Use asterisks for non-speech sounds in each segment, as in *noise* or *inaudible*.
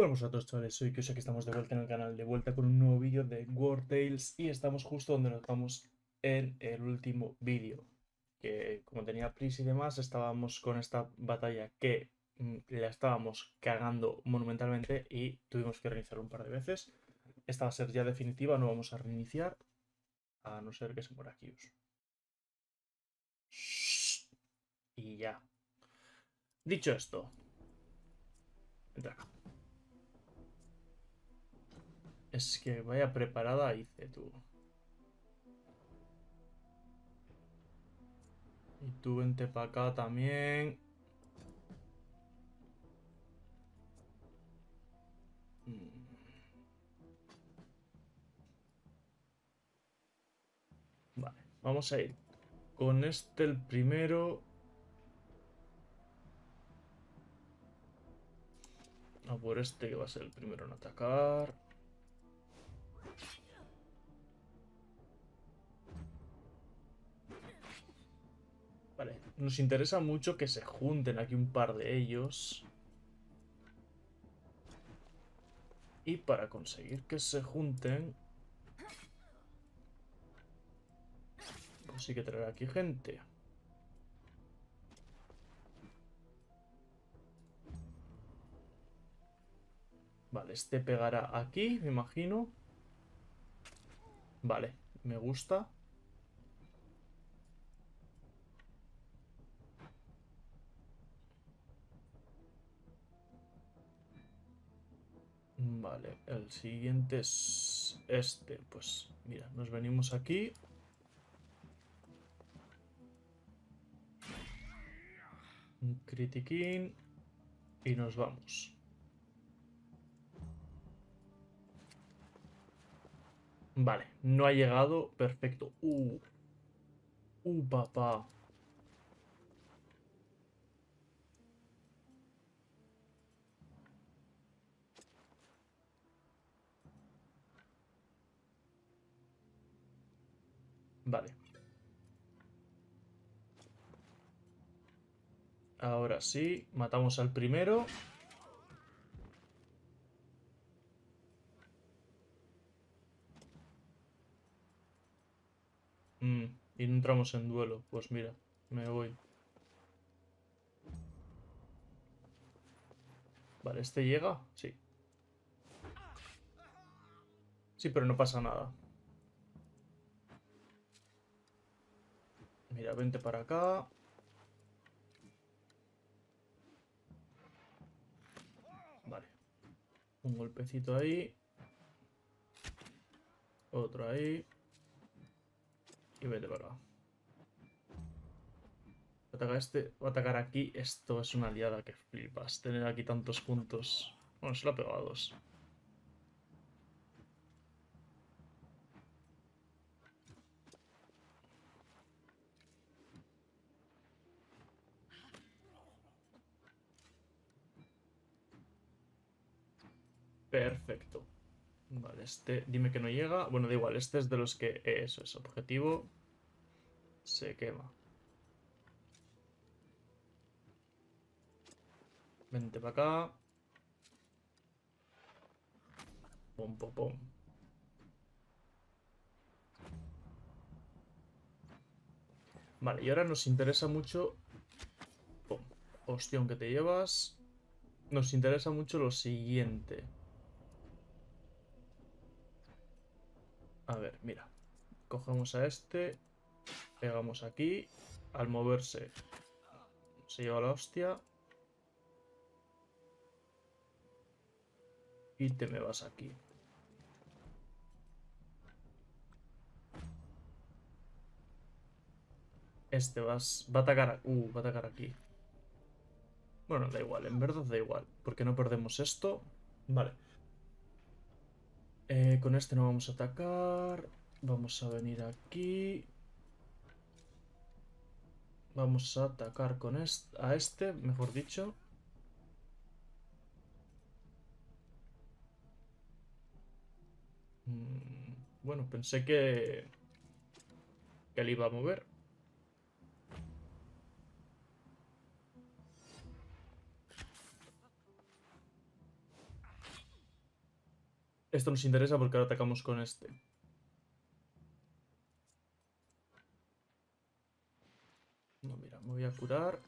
Bueno, vosotros chavales, soy que que estamos de vuelta en el canal, de vuelta con un nuevo vídeo de War Tales y estamos justo donde nos vamos en el último vídeo. Que como tenía prisa y demás, estábamos con esta batalla que mm, la estábamos cagando monumentalmente y tuvimos que reiniciar un par de veces. Esta va a ser ya definitiva, no vamos a reiniciar, a no ser que se muera Kius. Y ya. Dicho esto, entra acá. Es que vaya preparada hice tú. Y tú vente para acá también. Mm. Vale, vamos a ir con este el primero. A por este que va a ser el primero en atacar. Nos interesa mucho que se junten aquí un par de ellos. Y para conseguir que se junten... Pues sí que traer aquí gente. Vale, este pegará aquí, me imagino. Vale, me gusta. Vale, el siguiente es este. Pues mira, nos venimos aquí. Un critiquín. Y nos vamos. Vale, no ha llegado. Perfecto. Uh. Uh, papá. Vale. Ahora sí, matamos al primero. Mm, y no entramos en duelo. Pues mira, me voy. Vale, ¿este llega? Sí. Sí, pero no pasa nada. Mira, vente para acá. Vale. Un golpecito ahí. Otro ahí. Y vete para acá. Ataca este, atacar aquí. Esto es una aliada que flipas. Tener aquí tantos puntos. Bueno, se lo ha pegado a dos. Perfecto. Vale, este, dime que no llega. Bueno, da igual, este es de los que... Eso es, objetivo. Se quema. Vente para acá. Pum, pum, pum. Vale, y ahora nos interesa mucho... Pum. Hostia, aunque te llevas... Nos interesa mucho lo siguiente. A ver, mira. Cogemos a este. Pegamos aquí. Al moverse se lleva la hostia. Y te me vas aquí. Este vas, va a atacar... Uh, va a atacar aquí. Bueno, da igual, en verdad da igual. Porque no perdemos esto. Vale. Eh, con este no vamos a atacar. Vamos a venir aquí. Vamos a atacar con este, a este, mejor dicho. Mm, bueno, pensé que... Que él iba a mover. Esto nos interesa porque ahora atacamos con este. No, mira, me voy a curar.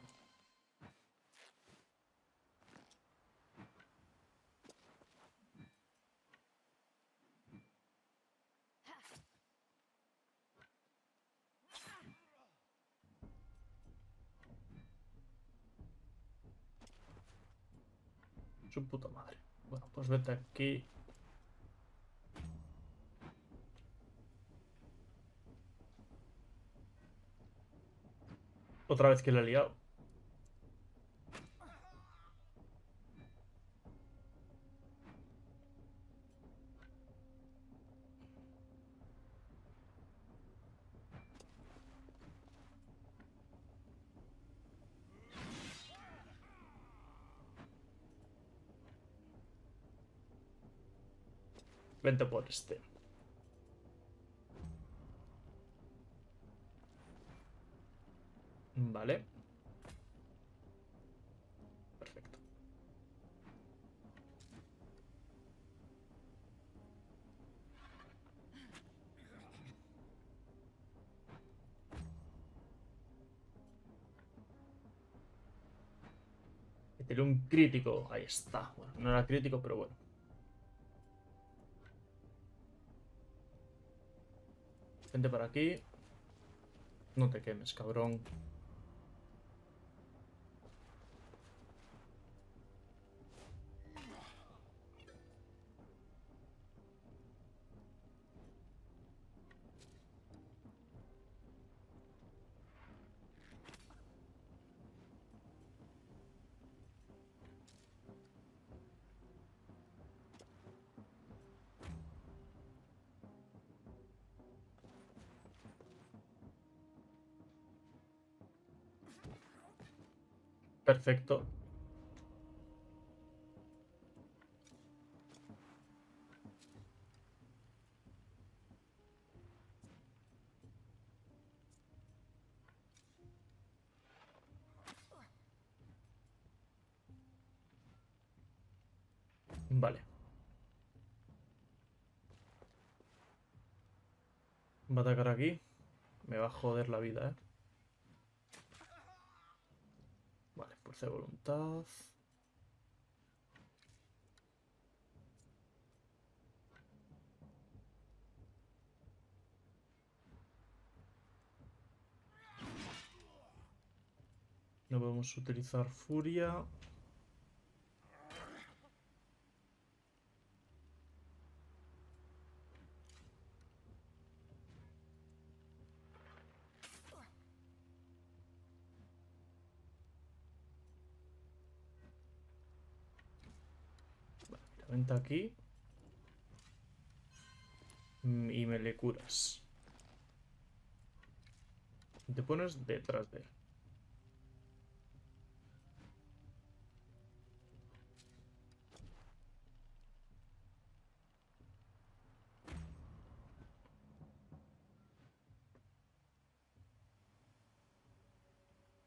Su puta madre. Bueno, pues vete aquí. Otra vez que le he liado. Vente por este. Vale. Perfecto. Tiene un crítico. Ahí está. Bueno, no era crítico, pero bueno. Vente para aquí. No te quemes, cabrón. Perfecto. Vale. Va a atacar aquí. Me va a joder la vida, ¿eh? Vale, fuerza voluntad. No podemos utilizar furia. Aquí. Mm, y me le curas. Te pones detrás de él.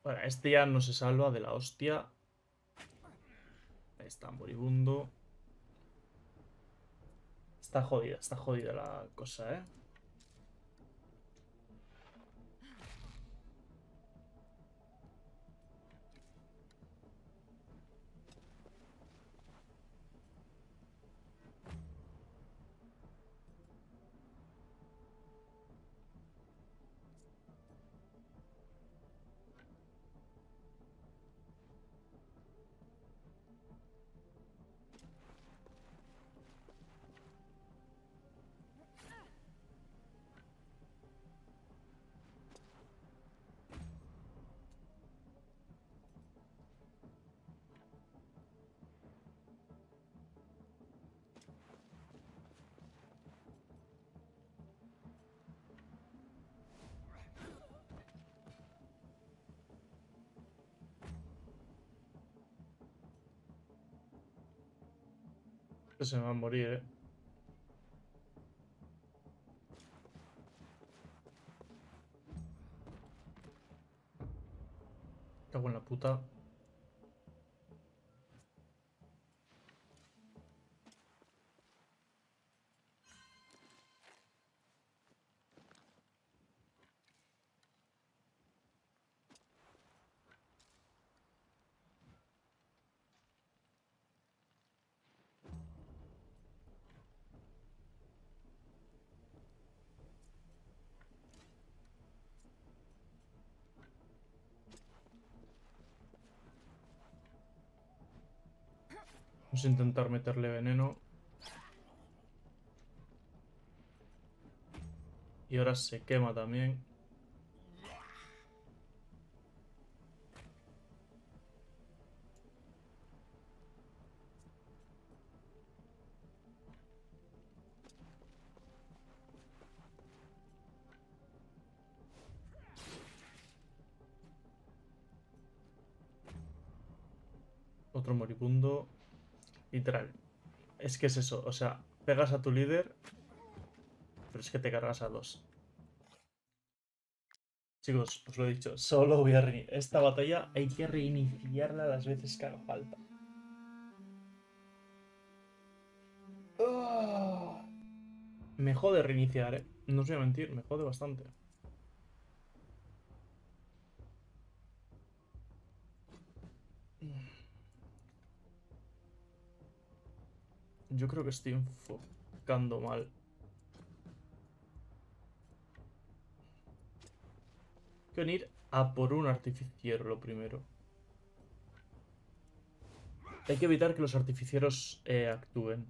Bueno, este ya no se salva de la hostia. Ahí está, moribundo. Está jodida, está jodida la cosa, ¿eh? Se me va a morir, eh. Vamos a intentar meterle veneno. Y ahora se quema también. Otro moribundo. Literal. Es que es eso. O sea, pegas a tu líder. Pero es que te cargas a dos. Chicos, os lo he dicho. Solo voy a reiniciar. Esta batalla hay que reiniciarla las veces que haga falta. Ah. Me jode reiniciar, eh. No os voy a mentir, me jode bastante. Yo creo que estoy enfocando mal. Que venir a por un artificiero lo primero. Hay que evitar que los artificieros eh, actúen.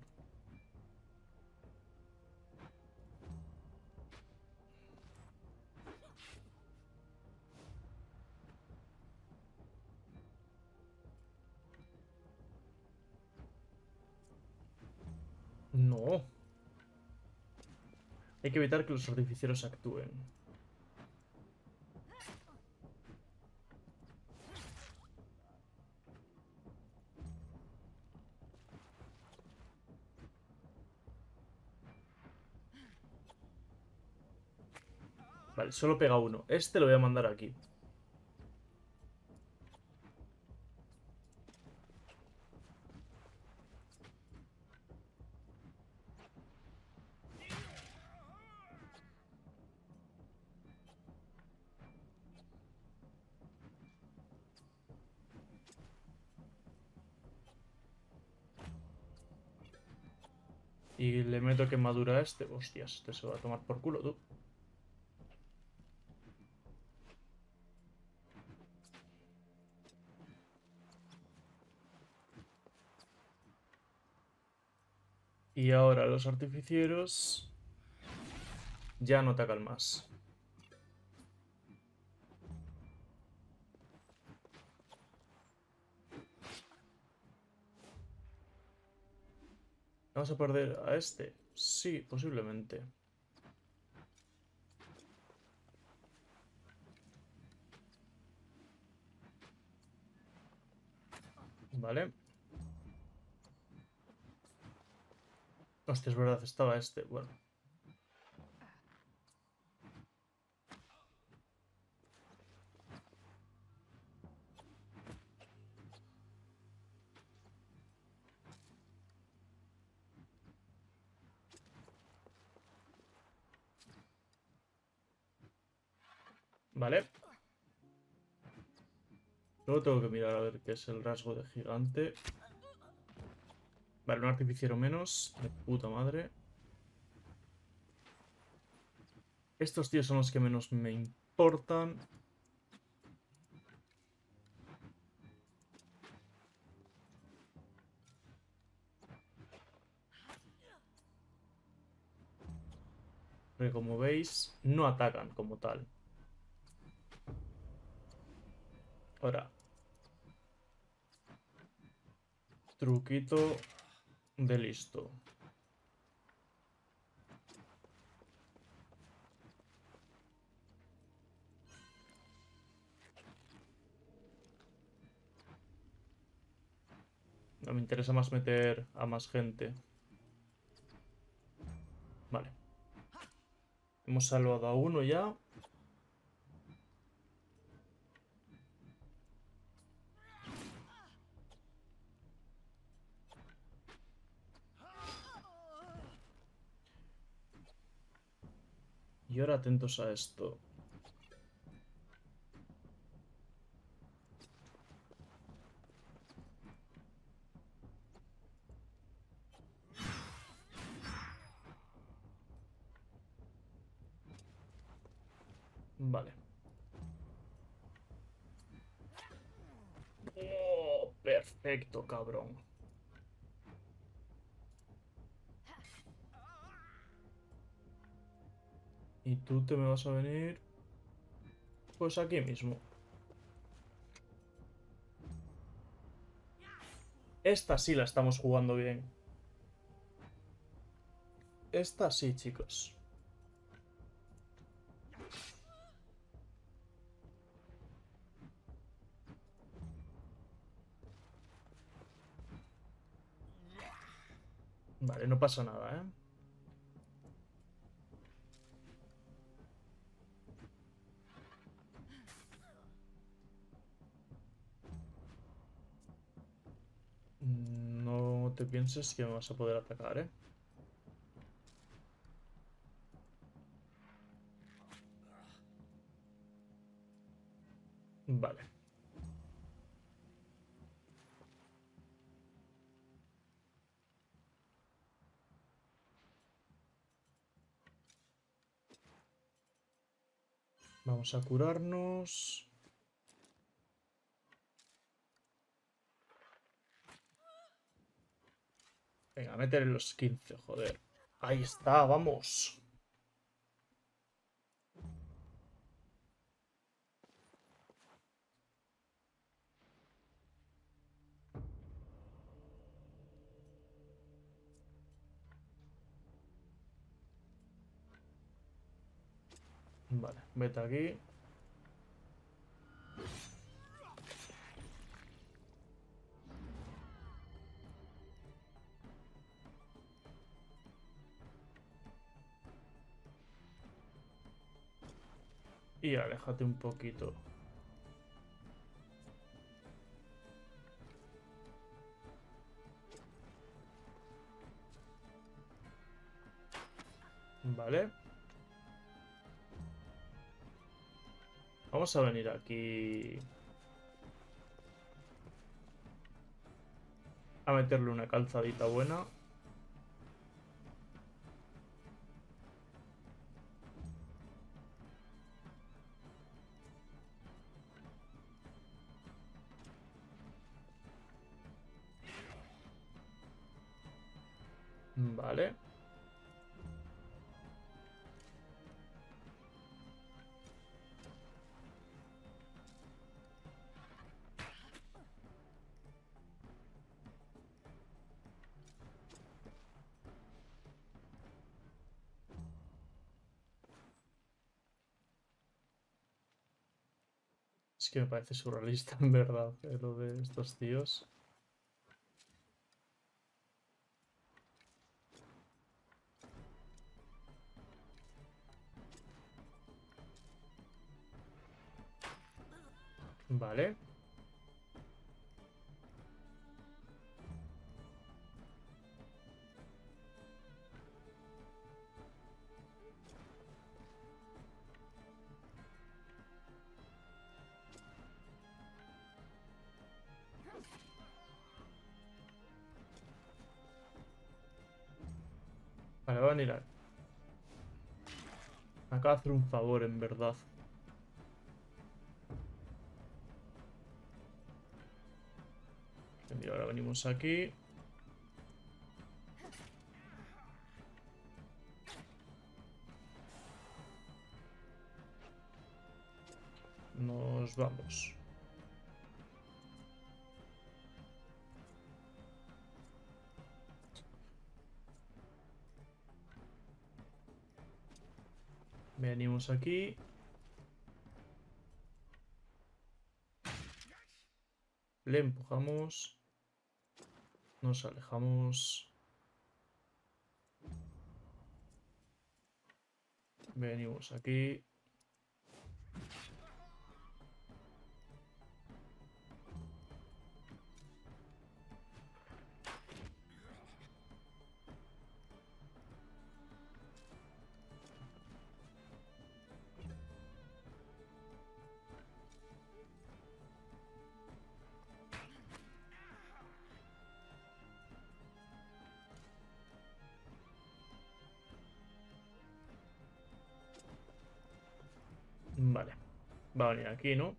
No. Hay que evitar que los artificieros actúen. Vale, solo pega uno. Este lo voy a mandar aquí. Y le meto quemadura a este. Hostias, este se va a tomar por culo, tú. Y ahora los artificieros ya no atacan más. ¿Vamos a perder a este? Sí, posiblemente. Vale. Hostia, es verdad, estaba este. Bueno. Vale. Luego tengo que mirar a ver qué es el rasgo de gigante. Vale, un artificiero menos. De puta madre. Estos tíos son los que menos me importan. Porque como veis, no atacan como tal. Ahora. Truquito de listo. No me interesa más meter a más gente. Vale. Hemos salvado a uno ya. Y ahora atentos a esto. Vale. Oh, perfecto, cabrón. Y tú te me vas a venir... Pues aquí mismo. Esta sí la estamos jugando bien. Esta sí, chicos. Vale, no pasa nada, ¿eh? Te pienses que me vas a poder atacar, ¿eh? Vale. Vamos a curarnos. Venga, meter en los 15, joder. Ahí está, vamos. Vale, vete aquí. Y aléjate un poquito. Vale. Vamos a venir aquí... A meterle una calzadita buena. Vale. Es que me parece surrealista, *laughs* en verdad, lo de estos tíos. Vale. Vale, a ir a... Me acaba de hacer un favor, en verdad. Venimos aquí. Nos vamos. Venimos aquí. Le empujamos. Nos alejamos. Venimos aquí. Vale, aquí, ¿no?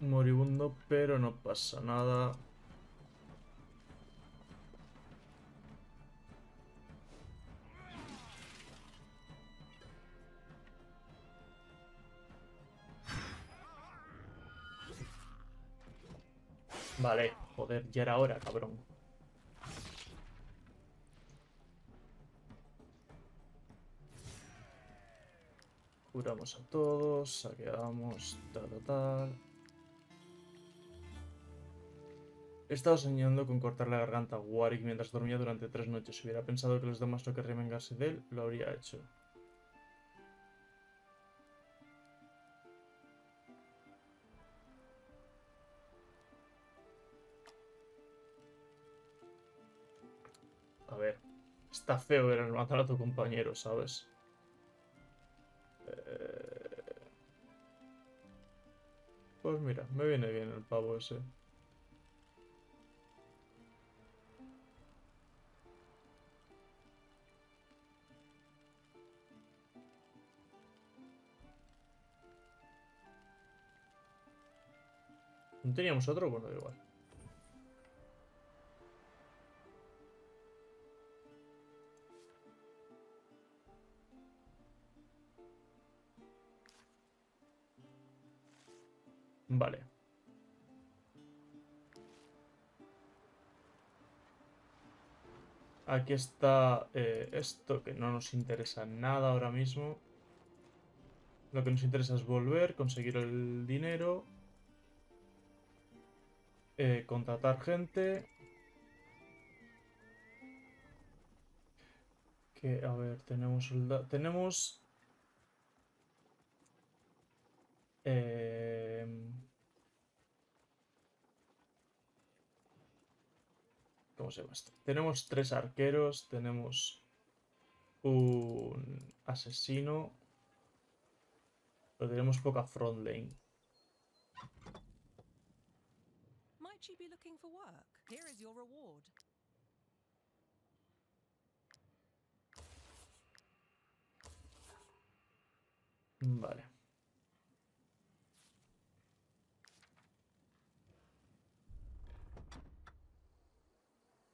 Moribundo, pero no pasa nada. Vale, joder, ya era hora, cabrón. Curamos a todos, saqueamos, tal, tal, tal. He estado soñando con cortar la garganta a Warwick mientras dormía durante tres noches. Si hubiera pensado que los demás no querrían vengarse de él, lo habría hecho. A ver, está feo ver matar a tu compañero, ¿sabes? Pues mira, me viene bien el pavo ese. ¿No teníamos otro? Bueno, igual. Aquí está eh, esto que no nos interesa nada ahora mismo. Lo que nos interesa es volver, conseguir el dinero, eh, contratar gente. Que, a ver, tenemos. Tenemos. em, ¿Cómo se llama esto? Tenemos tres arqueros, tenemos un asesino, pero tenemos poca front lane. Might you be looking for work? Here is your reward. Vale. Eh, vamos aquí. Vamos aquí. You can use my anvil. I can also repair your armor. You can use my anvil. Reparamos. I can also repair your armor. Oh, and I'm looking to hire a skilled blacksmith.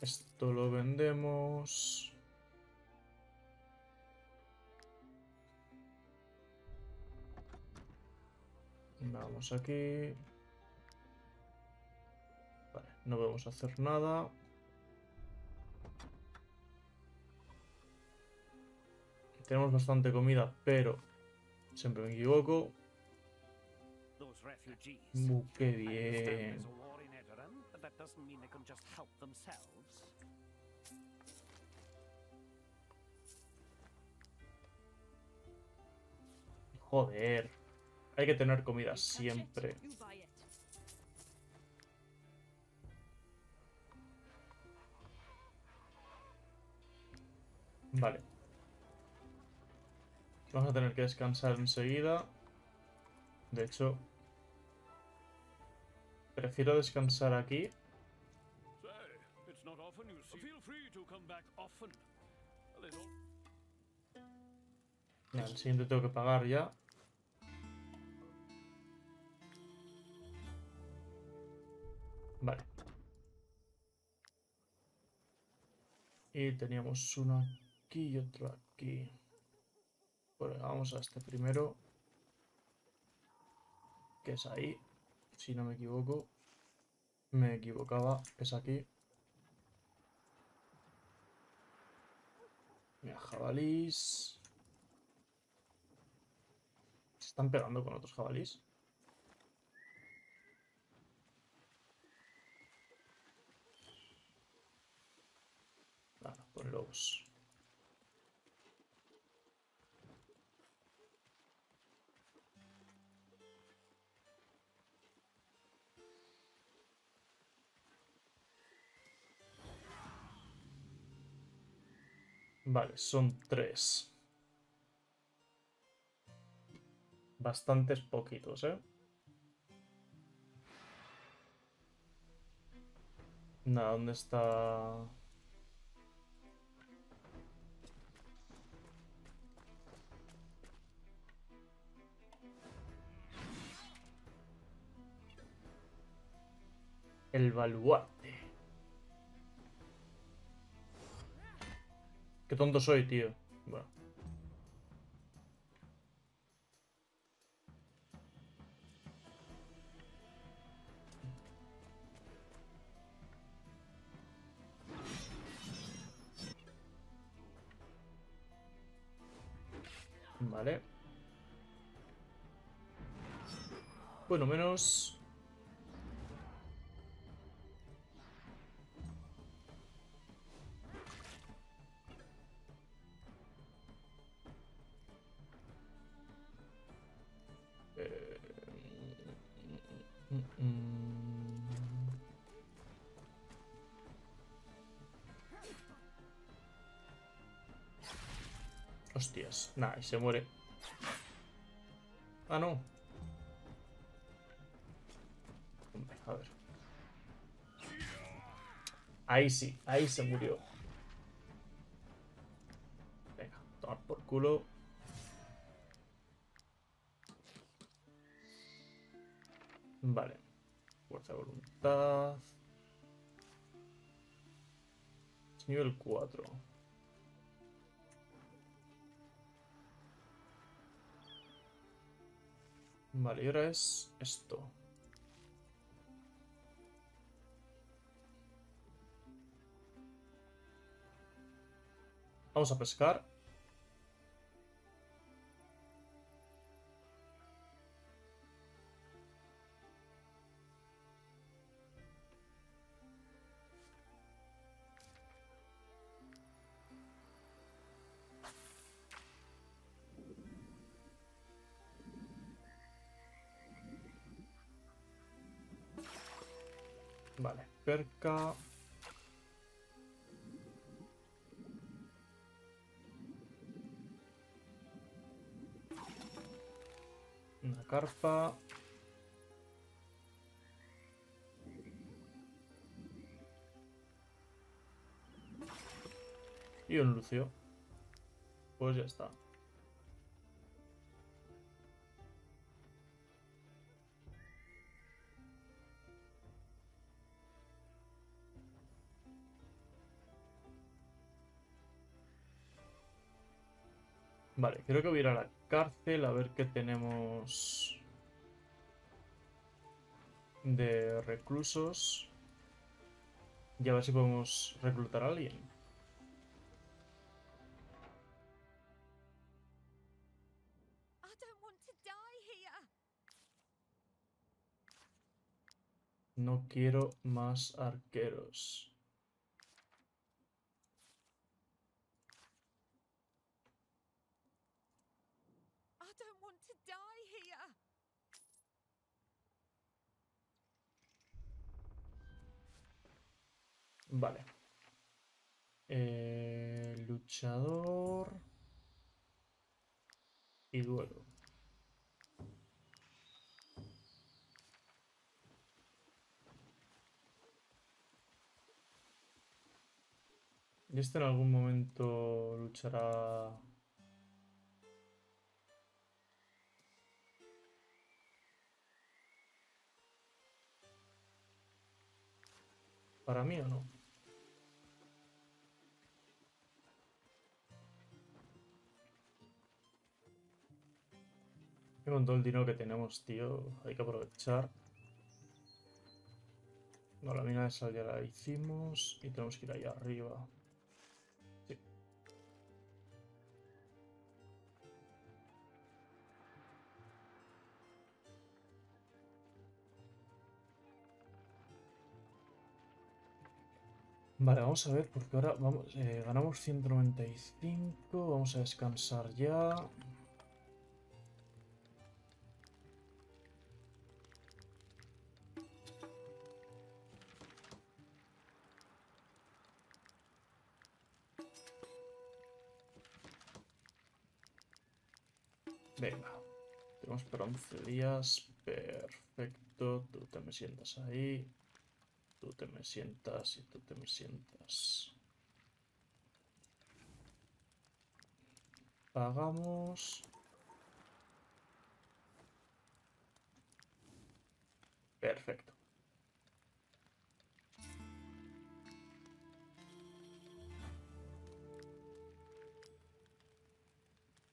Esto lo vendemos. Vamos aquí. Vale, no vamos a hacer nada. Tenemos bastante comida, pero siempre me equivoco. Uh, qué bien. That doesn't mean they can just help themselves. Joder. Hay que tener comida siempre. Vale. Vamos a tener que descansar enseguida. De hecho, prefiero descansar aquí. Mira, el siguiente tengo que pagar ya. Vale. Y teníamos uno aquí y otro aquí. Bueno, vamos a este primero. Que es ahí. Si no me equivoco. Me equivocaba. Es aquí. Mira, jabalís. ¿Se están pegando con otros jabalís? Claro, con lobos. Vale, son tres. Bastantes poquitos, ¿eh? Nada, ¿dónde está...? El baluarte. Qué tonto soy, tío. Bueno. Vale. Bueno, menos... mm, mm. Hostias. Nah, y se muere. Ah, no. Hombre, a ver. Ahí sí, ahí se murió. Venga, tomar por culo. Vale. Fuerza de voluntad. Nivel 4. Vale, ahora es esto. Vamos a pescar. Perca. Una carpa. Y un lucio. Pues ya está. Vale, creo que voy a ir a la cárcel a ver qué tenemos de reclusos. Y a ver si podemos reclutar a alguien. No quiero más arqueros. I don't want to die here. Vale. Eh, luchador. Y duelo. Y este en algún momento luchará. ¿Para mí o no? Con todo el dinero que tenemos, tío, hay que aprovechar. No, la mina de sal ya la hicimos y tenemos que ir allá arriba. Sí. Vale, vamos a ver, porque ahora vamos, eh, ganamos 195, vamos a descansar ya. Venga. Tenemos para 11 días. Perfecto. Tú te me sientas ahí. Tú te me sientas y tú te me sientas. Pagamos. Perfecto.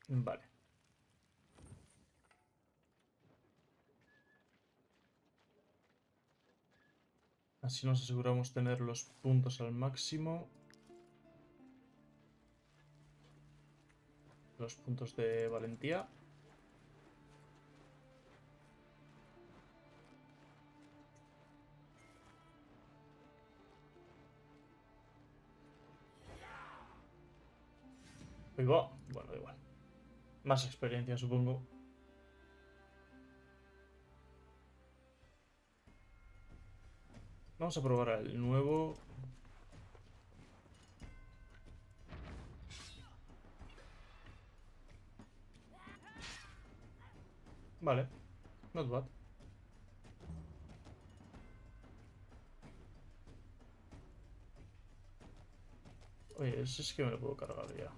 Vale. Así nos aseguramos tener los puntos al máximo. Los puntos de valentía. Ahí. Bueno, da igual. Más experiencia, supongo. Vamos a probar el nuevo. Vale. Not bad. Oye, ese es que me lo puedo cargar ya.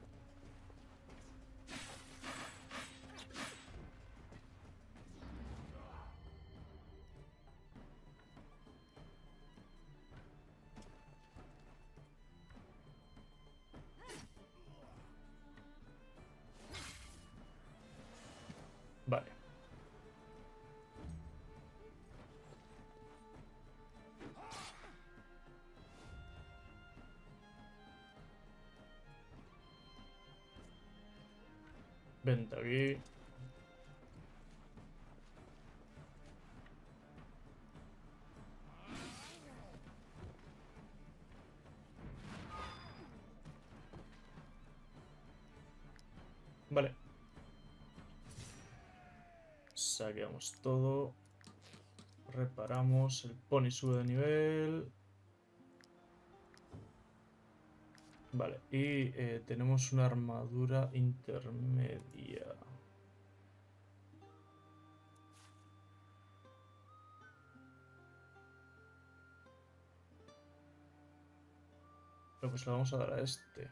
Vente aquí. Vale. Saqueamos todo. Reparamos. El pony sube de nivel. Vale. Y eh, tenemos una armadura intermedia. Pero pues le vamos a dar a este.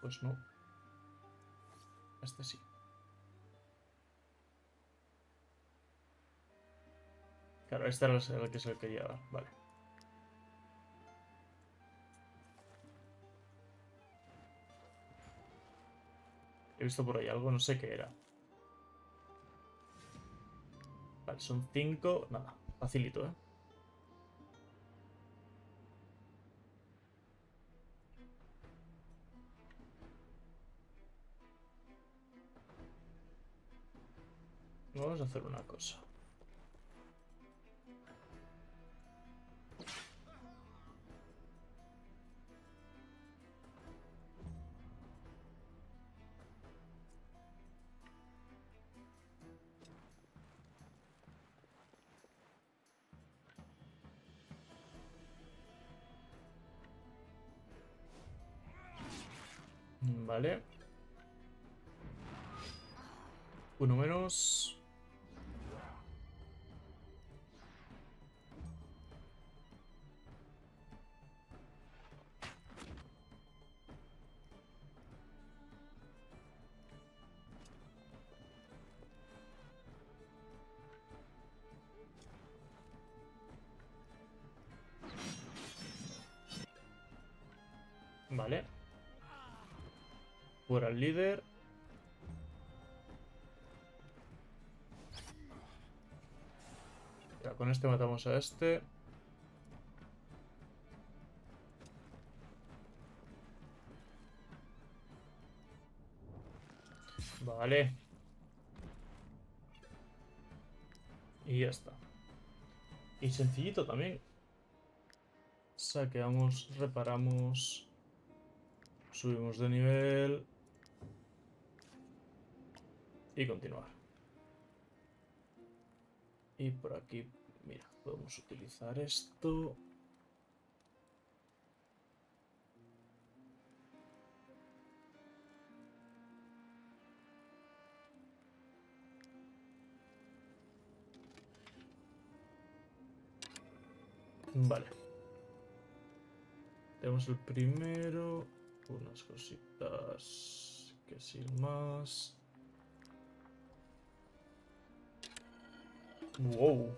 Pues no. Este sí. Claro, este era el que se le quería dar. Vale. He visto por ahí algo, no sé qué era. Vale, son cinco. Nada, facilito, ¿eh? Vamos a hacer una cosa. Vale. Uno menos. Fuera el líder. Ya, con este matamos a este. Vale. Y ya está. Y sencillito también. Saqueamos, reparamos. Subimos de nivel y continuar. Y por aquí, mira, podemos utilizar esto. Vale. Tenemos el primero. Unas cositas que sin más. Wow.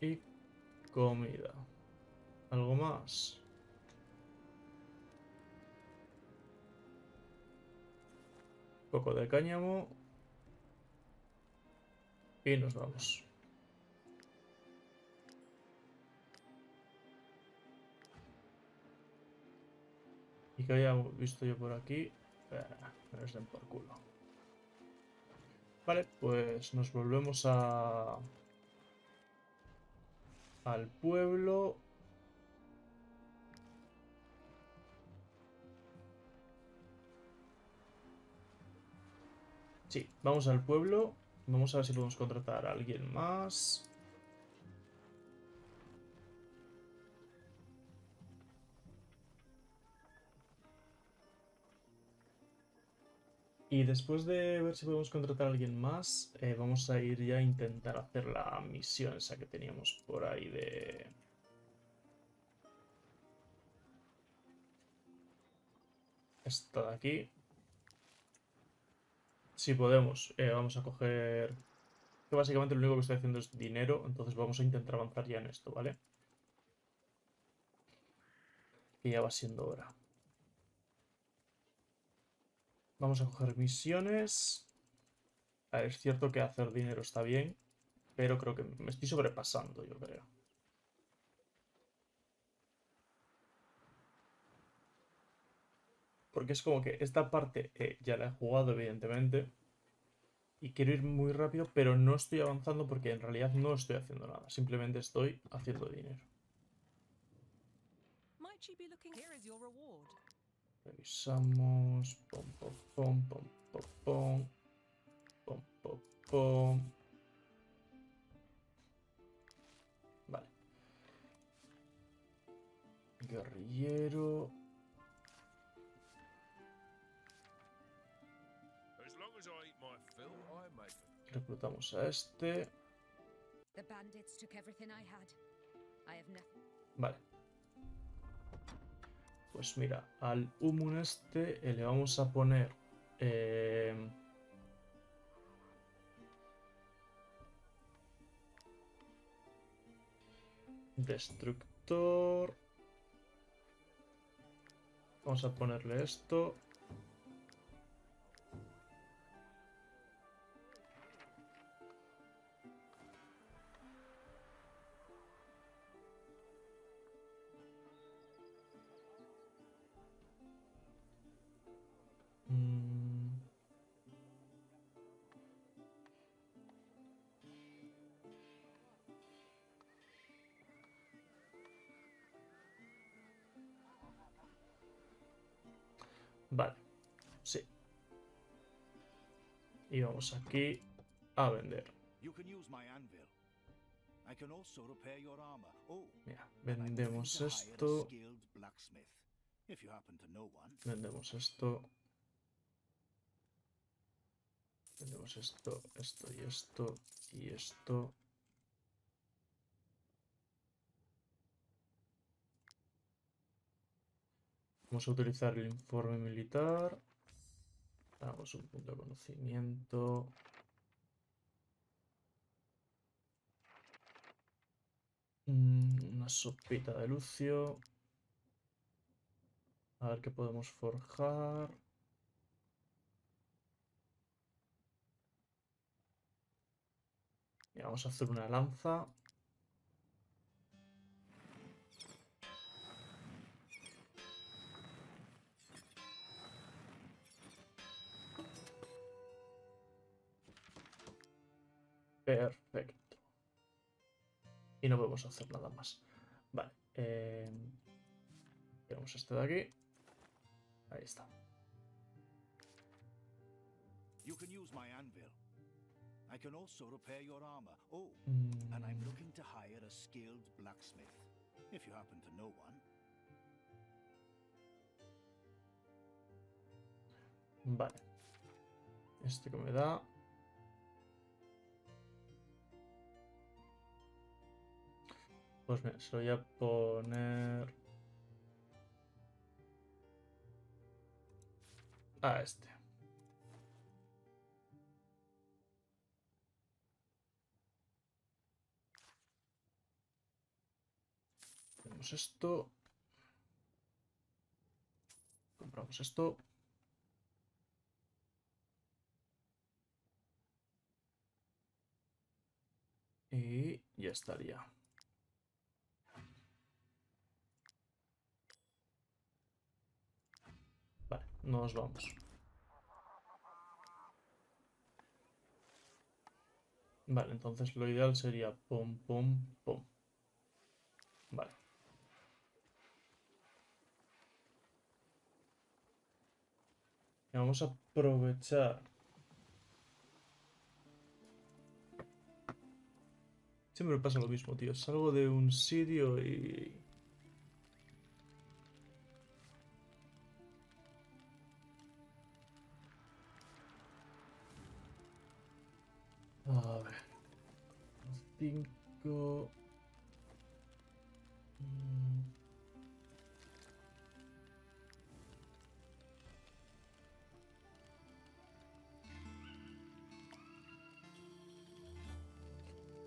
Y comida. ¿Algo más? Poco de cáñamo. Y nos vamos. Y que haya visto yo por aquí. Eh, me los den por culo. Vale, pues nos volvemos a... Al pueblo. Sí, vamos al pueblo. Vamos a ver si podemos contratar a alguien más. Y después de ver si podemos contratar a alguien más, eh, vamos a ir ya a intentar hacer la misión esa que teníamos por ahí de... Esta de aquí. Si podemos, eh, vamos a coger... Que básicamente lo único que estoy haciendo es dinero, entonces vamos a intentar avanzar ya en esto, ¿vale? Que ya va siendo hora. Vamos a coger misiones. Es cierto que hacer dinero está bien, pero creo que me estoy sobrepasando, yo creo. Porque es como que esta parte eh, ya la he jugado, evidentemente. Y quiero ir muy rápido, pero no estoy avanzando porque en realidad no estoy haciendo nada. Simplemente estoy haciendo dinero. Revisamos. Pom, pom, pom, pom, pom, pom. Pom, pom, pom. Vale. Guerrillero. As long as I eat my fill, I make it. Reclutamos a este. The Pues mira, al humun este eh, le vamos a poner... eh, Destructor. Vamos a ponerle esto. Y vamos aquí a vender. Oh, Mira, vendemos esto, vendemos esto. Vendemos esto, esto y esto y esto. Vamos a utilizar el informe militar. Damos un punto de conocimiento. Mm, Una sopita de lucio. A ver qué podemos forjar. Y vamos a hacer una lanza. Perfecto. Y no podemos hacer nada más. Vale. Eh... Tenemos este de aquí. Ahí está. You can use my anvil. I can also repair your armor. Oh, Mm, and I'm looking to hire a skilled blacksmith, if you happen to know one. Vale. Este que me da. Pues mira, se voy a poner... A este. Tenemos esto. Compramos esto. Y ya estaría. Vale, nos vamos. Vale, entonces lo ideal sería pum, pum, pum. Vale. Y Vamos a aprovechar. Siempre pasa lo mismo, tío. Salgo de un sitio y... A ver. Cinco... Mm.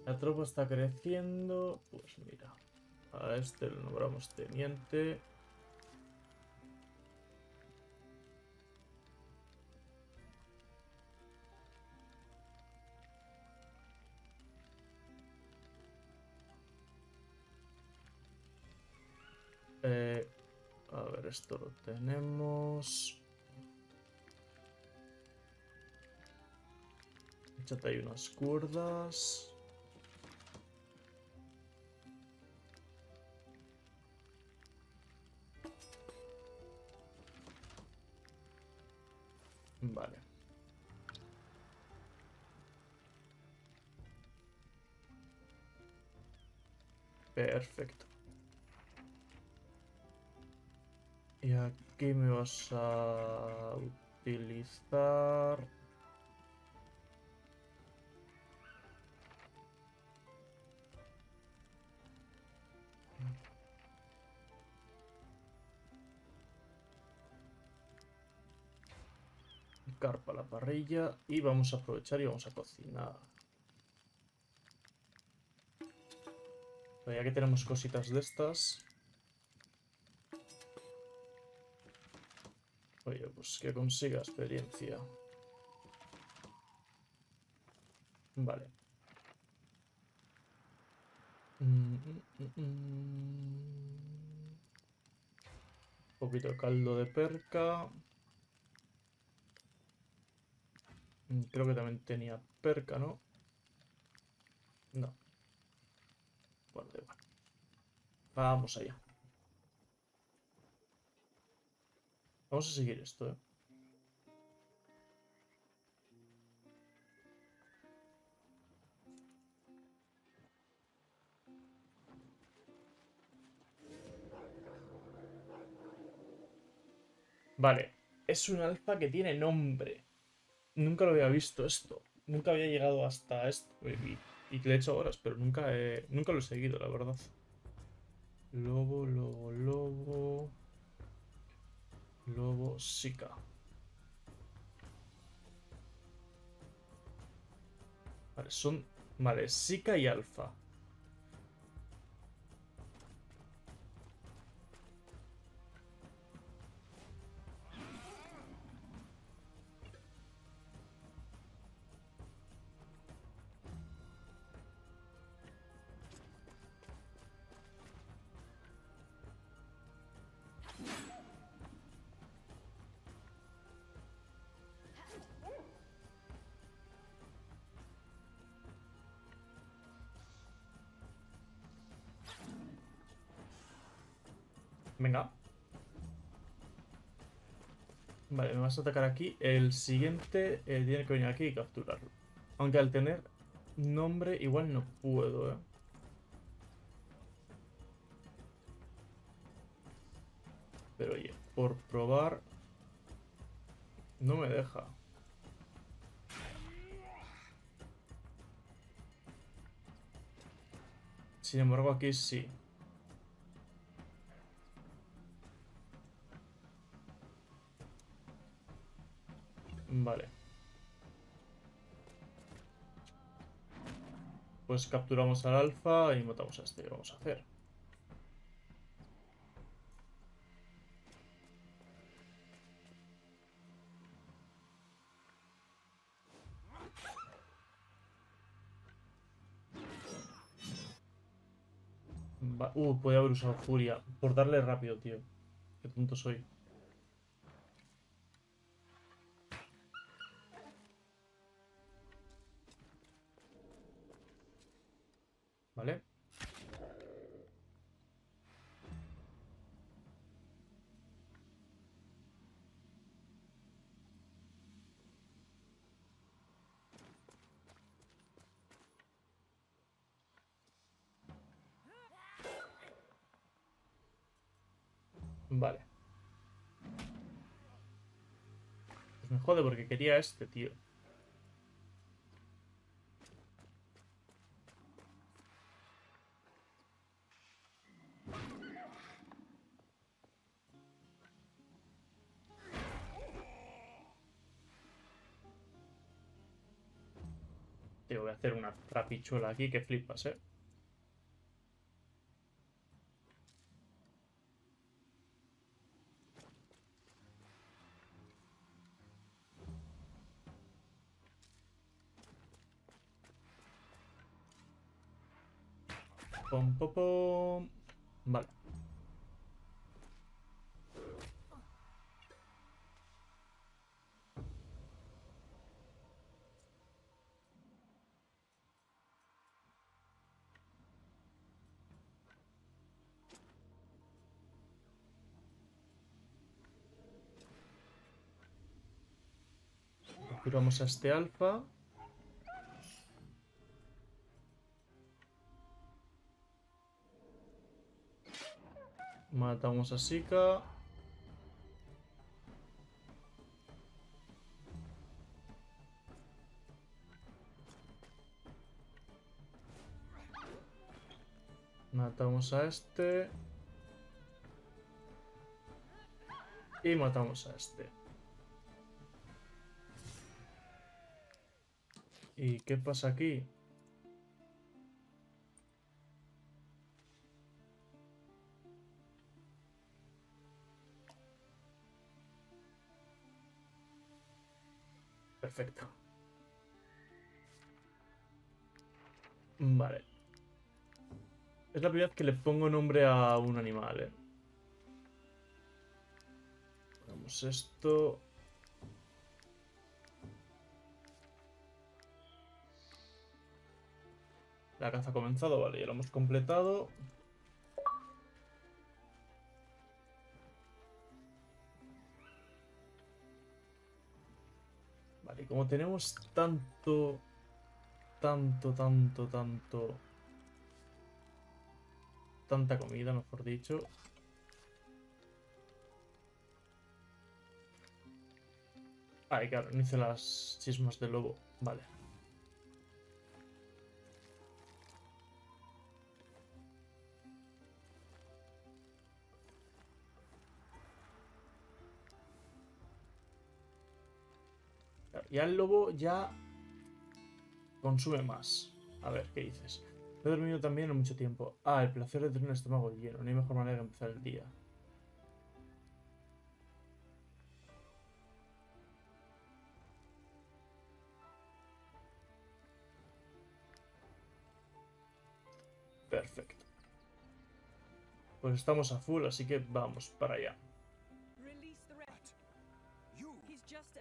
La tropa está creciendo. Pues mira. A este lo nombramos teniente. Eh, a ver, esto lo tenemos. Échate ahí unas cuerdas. Vale. Perfecto. Aquí me vas a utilizar... Carpa la parrilla y vamos a aprovechar y vamos a cocinar. Ya que tenemos cositas de estas... Oye, pues que consiga experiencia. Vale. Mm, mm, mm, mm. Un poquito de caldo de perca. Creo que también tenía perca, ¿no? No. Bueno, da igual. Vamos allá. Vamos a seguir esto, ¿eh? Vale, es un alfa que tiene nombre. Nunca lo había visto esto. Nunca había llegado hasta esto. Y, y le he hecho horas, pero nunca, he- nunca lo he seguido, la verdad. Lobo, lobo, lobo. Sika. Vale, son. Vale, Sika y Alfa. Vas a atacar aquí. El siguiente eh, tiene que venir aquí y capturarlo. Aunque al tener nombre igual no puedo, eh. Pero oye, por probar... No me deja. Sin embargo, aquí sí. Vale. Pues capturamos al alfa y matamos a este. ¿Qué vamos a hacer? Uh, podía haber usado furia. Por darle rápido, tío. Qué tonto soy. ¿Vale? Vale. Pues me jode porque quería este, tío. Hacer una trapichuela aquí que flipas, eh. Capturamos a este alfa. Matamos a Sika. Matamos a este. Y matamos a este. ¿Y qué pasa aquí? Perfecto. Vale. Es la primera vez que le pongo nombre a un animal, eh. Ponemos esto. La caza ha comenzado, vale, ya lo hemos completado. Vale, como tenemos tanto, tanto, tanto, tanto, tanta comida, mejor dicho. Ay, claro, no hice las chismas del lobo. Vale. Ya el lobo ya consume más. A ver, ¿qué dices? No he dormido también en mucho tiempo. Ah, el placer de tener un estómago lleno. No hay mejor manera de empezar el día. Perfecto. Pues estamos a full, así que vamos para allá.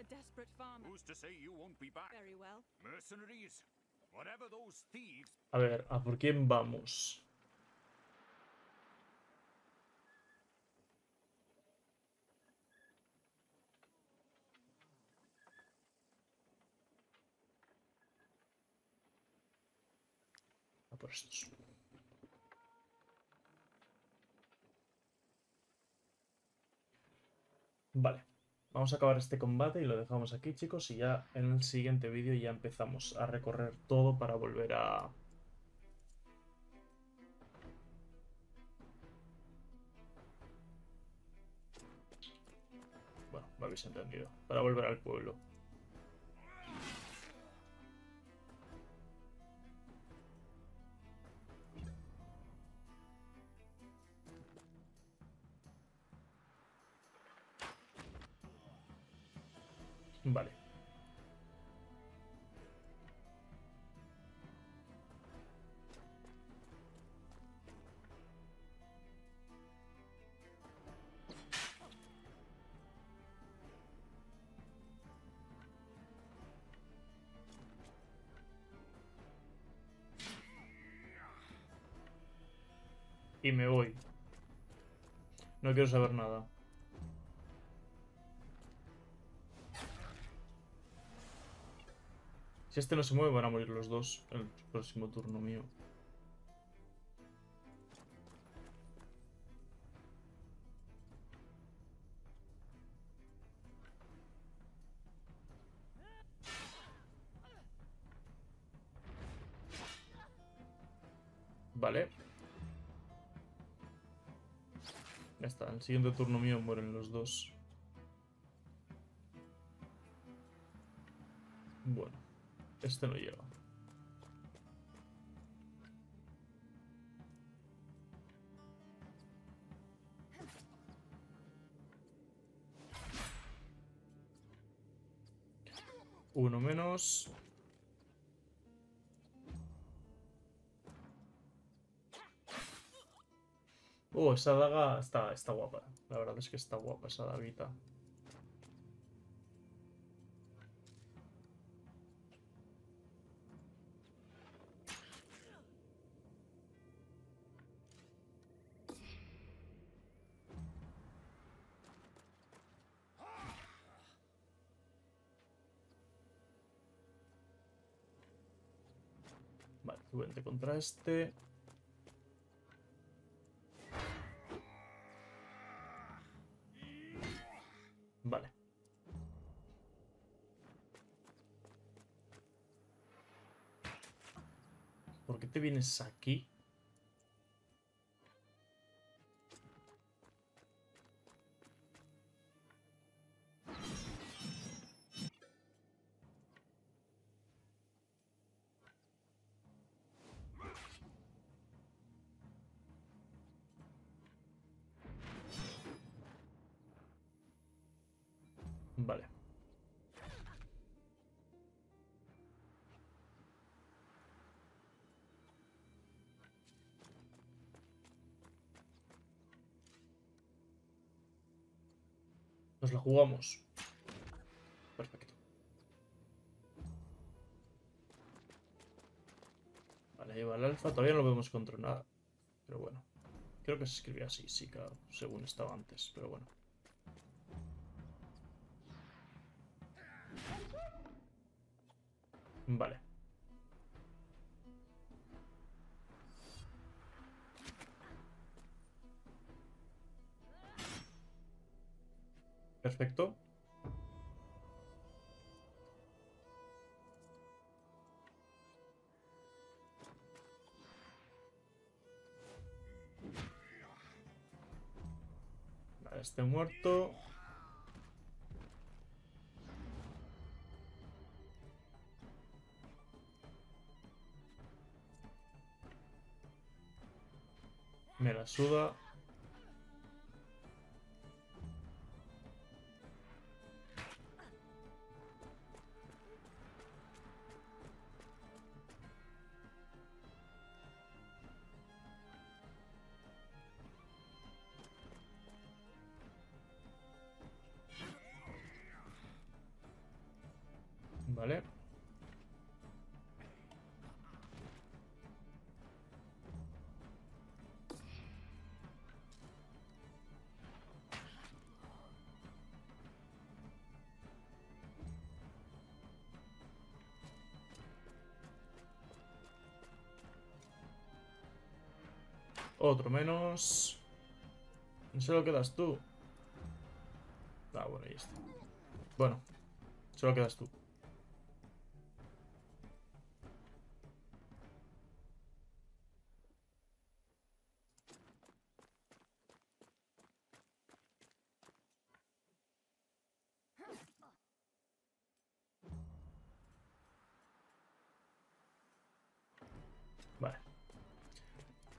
A desperate farmer. Who's to say you won't be back? Very well. Mercenaries? Whatever those thieves. A ver, ¿a por quién vamos? A por estos. Vale. Vamos a acabar este combate y lo dejamos aquí, chicos, y ya en el siguiente vídeo ya empezamos a recorrer todo para volver a... Bueno, me habéis entendido. Para volver al pueblo. Me voy. No quiero saber nada. Si este no se mueve, van a morir los dos el próximo turno mío. Vale. Está, el siguiente turno mío mueren los dos. Bueno, este no llega. Uno menos. Oh, esa daga está, está guapa. La verdad es que está guapa esa daguita. Vale, vente contra este. Vale. ¿Por qué te vienes aquí? Vale. Nos la jugamos. Perfecto. Vale, ahí va el alfa. Todavía no lo vemos controlar. Pero bueno. Creo que se escribía así, sí, claro, según estaba antes. Pero bueno. Vale. Perfecto. Vale, este muerto. Me la Otro menos. No solo quedas tú. Ah, bueno, ahí está. Bueno, solo quedas tú.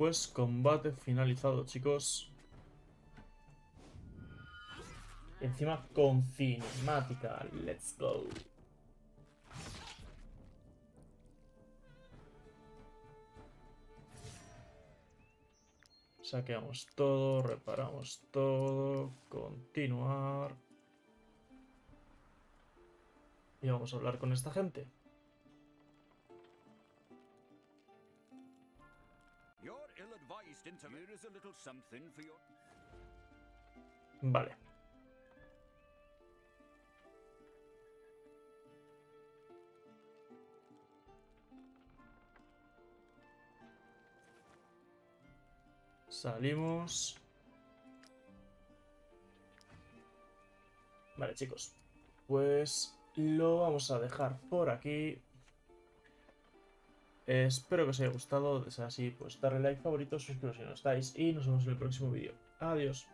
Pues combate finalizado, chicos. Encima con cinemática. Let's go. Saqueamos todo, reparamos todo, continuar. Y vamos a hablar con esta gente. Vale. Salimos. Vale, chicos. Pues lo vamos a dejar por aquí. Espero que os haya gustado. Si es así, pues darle like, favorito, suscribiros si no estáis. Y nos vemos en el próximo vídeo. Adiós.